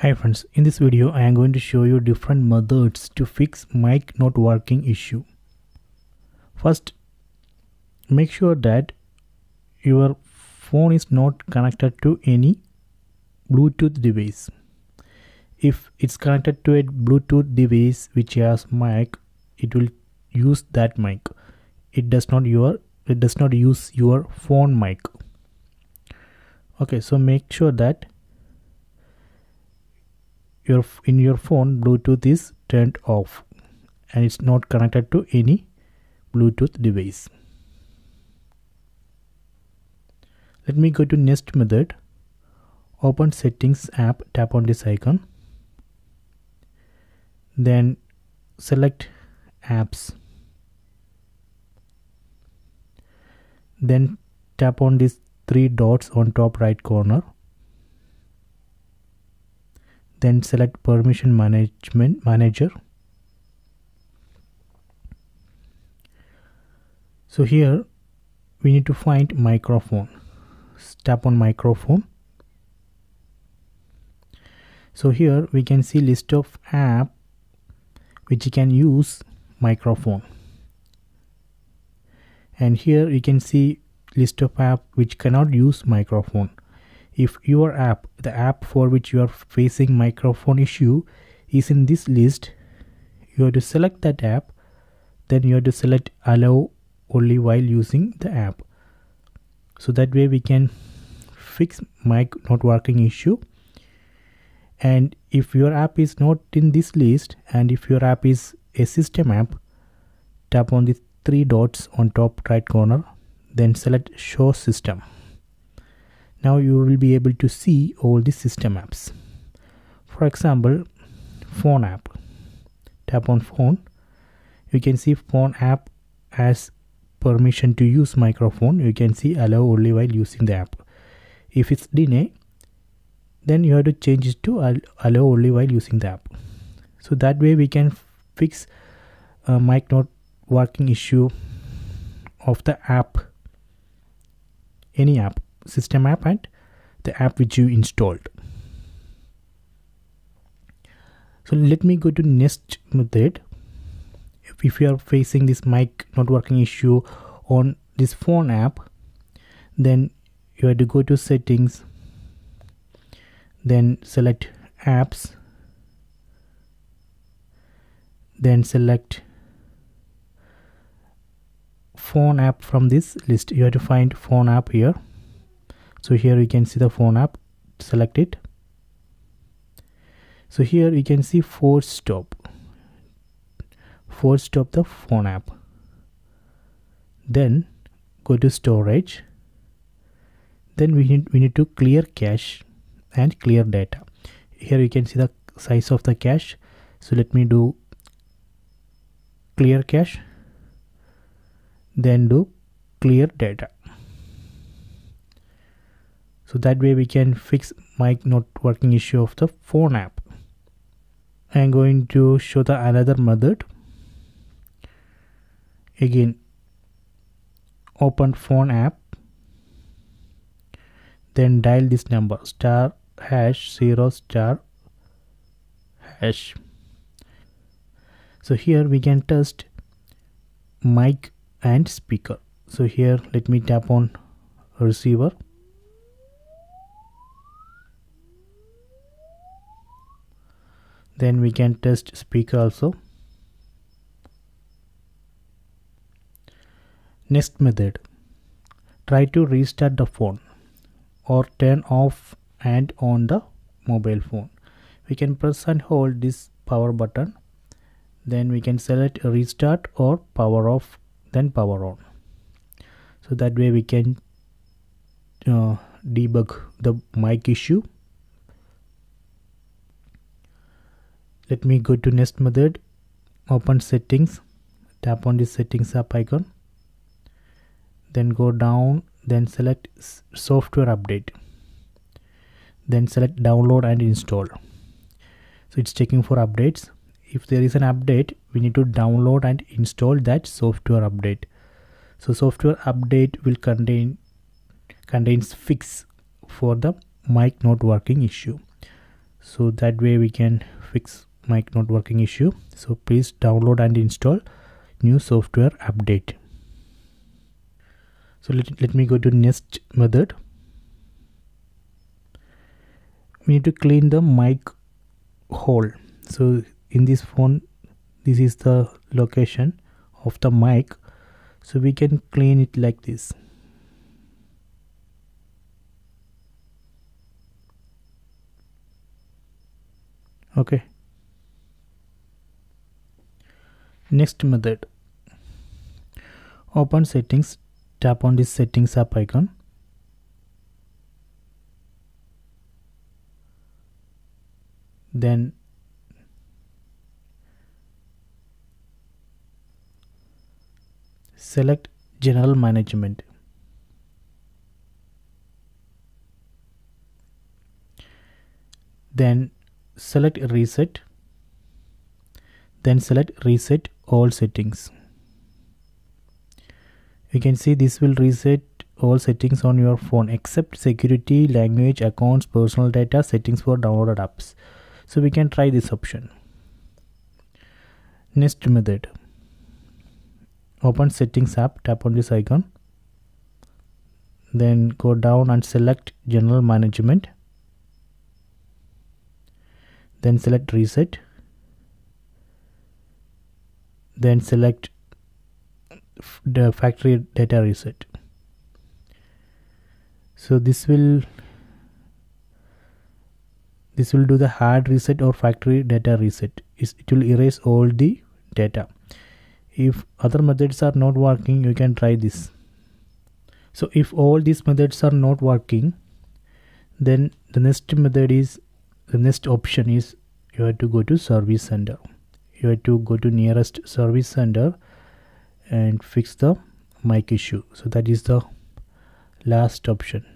Hi friends, in this video I am going to show you different methods to fix mic not working issue. First, make sure that your phone is not connected to any Bluetooth device. If it's connected to a Bluetooth device which has mic, it will use that mic. It does not your it does not use your phone mic. Okay, so make sure that your in your phone bluetooth is turned off and it's not connected to any bluetooth device. Let me go to next method. Open settings app tap on this icon. Then select apps. Then tap on these three dots on top right corner then select permission management manager. So here we need to find microphone. Tap on microphone. So here we can see list of app which you can use microphone. And here you can see list of app which cannot use microphone if your app the app for which you are facing microphone issue is in this list you have to select that app then you have to select allow only while using the app. So that way we can fix mic not working issue. And if your app is not in this list and if your app is a system app tap on the three dots on top right corner then select show system now you will be able to see all the system apps. For example phone app. Tap on phone. You can see phone app has permission to use microphone. You can see allow only while using the app. If it's deny then you have to change it to allow only while using the app. So that way we can fix a mic not working issue of the app. Any app system app and the app which you installed. So let me go to next method. If, if you are facing this mic not working issue on this phone app then you have to go to settings then select apps then select phone app from this list. You have to find phone app here so here you can see the phone app. Select it. So here you can see force stop. Force stop the phone app. Then go to storage. Then we need we need to clear cache and clear data. Here you can see the size of the cache. So let me do clear cache. Then do clear data so that way we can fix mic not working issue of the phone app. I'm going to show the another method. Again open phone app then dial this number star hash 0 star hash. So here we can test mic and speaker. So here let me tap on receiver then we can test speaker also. Next method. Try to restart the phone or turn off and on the mobile phone. We can press and hold this power button. Then we can select restart or power off then power on. So that way we can uh, debug the mic issue let me go to next method. Open settings. Tap on the settings app icon. Then go down. Then select software update. Then select download and install. So it's checking for updates. If there is an update we need to download and install that software update. So software update will contain contains fix for the mic not working issue. So that way we can fix mic not working issue. So please download and install new software update. So let, let me go to next method. We need to clean the mic hole. So in this phone this is the location of the mic. So we can clean it like this. Okay next method. Open settings tap on this settings app icon. Then select general management. Then select reset. Then select reset all settings. You can see this will reset all settings on your phone except security language accounts personal data settings for downloaded apps. So we can try this option. Next method. Open settings app tap on this icon. Then go down and select general management. Then select reset then select the factory data reset. So this will this will do the hard reset or factory data reset. It will erase all the data. If other methods are not working you can try this. So if all these methods are not working then the next method is the next option is you have to go to service center you have to go to nearest service center and fix the mic issue. So that is the last option